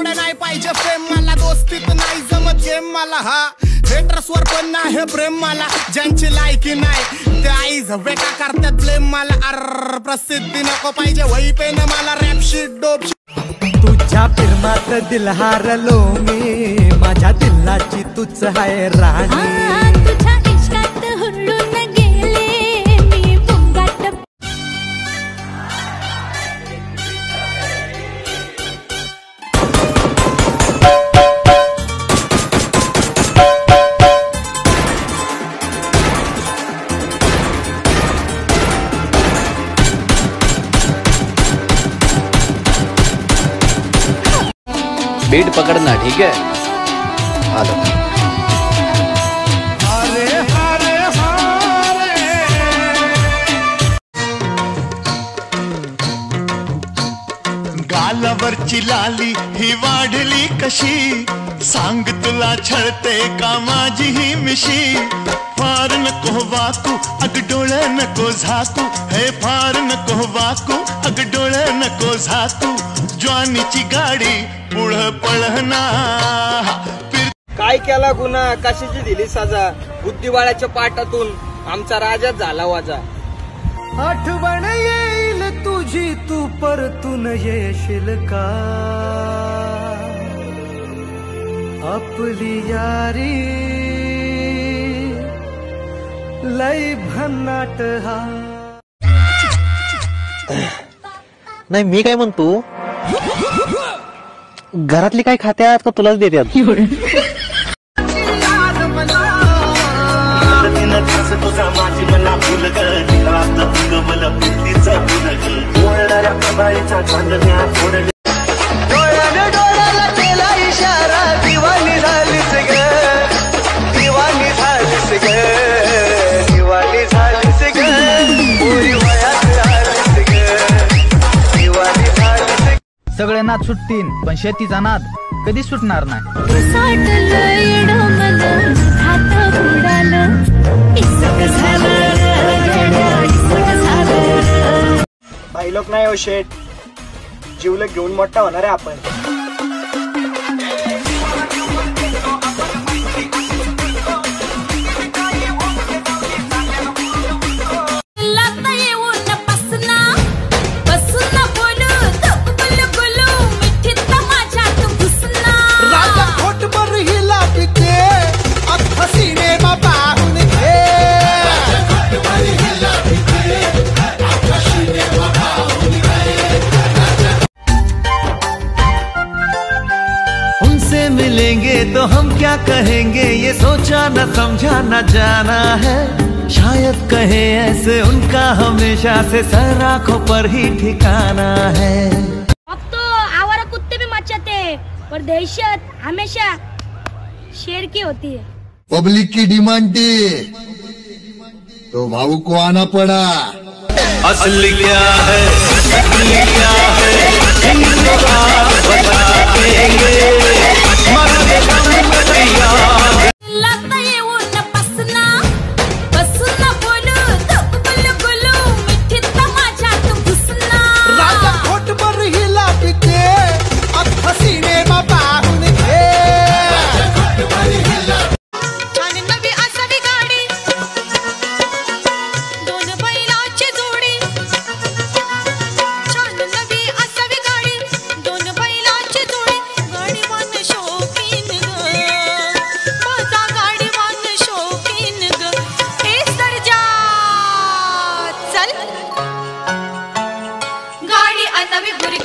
एवढं नाही पाहिजे प्रेम मला दोस्तीत नाही जमत गेम मला हा. हेटर्स वर पण नाही प्रेम मला ज्यांची लायकी नाही. ते आई झवेका करतात ब्लेम मला? अर प्रसिद्धी नको पाहिजे वही पेन मला रॅप शीट डोप तुझ्या फिरमात दिल हारलो मी माझ्या दिलाची तुझ आहे राणी. बीट पकडना, ठीक आहे आलो गालावरची लाली ही वाढली कशी? सांग तुला छळते का माझी ही मिशी? फार नको वाकू, अग डोळ नको झाकू. हे फार नको वाकू, अग डोळ नको झाकू. ज्वानीची गाडी पुढं पळहना काय केला गुन्हा? कशाची दिली सजा. बुद्धिवाळ्याच्या पाटातून आमचा राजाच झाला वाजा. आठवण येईल तुझी तू परतून येशील का? आपली यारी लय भन्नाट हा. नाही मी काय म्हणतो? घरातली काय खात्यात का तुलाच देतात तुझा नाद सुटतील पण शेतीचा नाद कधी सुटणार नाही. लोक नाही हो शेठ. जीवलग घेऊन मोठा होणार आहे आपण. मिलेंगे तो हम क्या कहेंगे? ये सोचा न समझा न जाना है। शायद कहे ऐसे उनका हमेशा से सर आँखों पर ही ठिकाना है। अब तो आवारा कुत्ते भी मचाते हैं पर दहशत हमेशा शेर की होती है। पब्लिक की डिमांड थी तो भाऊ को आना पड़ा। असली क्या है?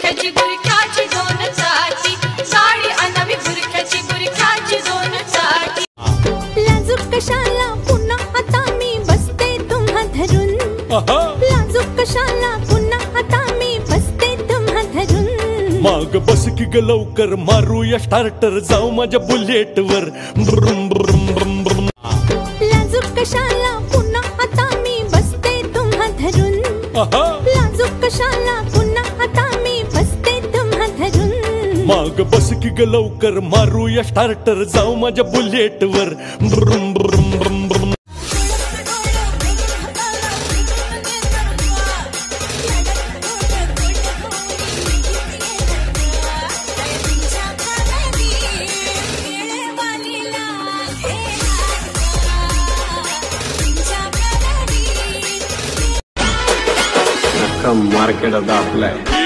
दोन अनवी दोन लाजूक कशाला पुन्हा आता मी बसते तुम्हा धरून लाजूक कशाला पुन्हा आता मी बसते तुम्हा धरून माग बस की ग लवकर मारूया स्टार्टर जाऊ माझ्या बुलेट वर. ब्रुम ब्रुम ब्रुम ब्रुम. बस की ग लवकर मारूया स्टार्टर जाऊ माझ्या बुलेट वर. ब्रुम ब्रुम ब्रुम ब्रुम. मार्केट आता आपलं आहे.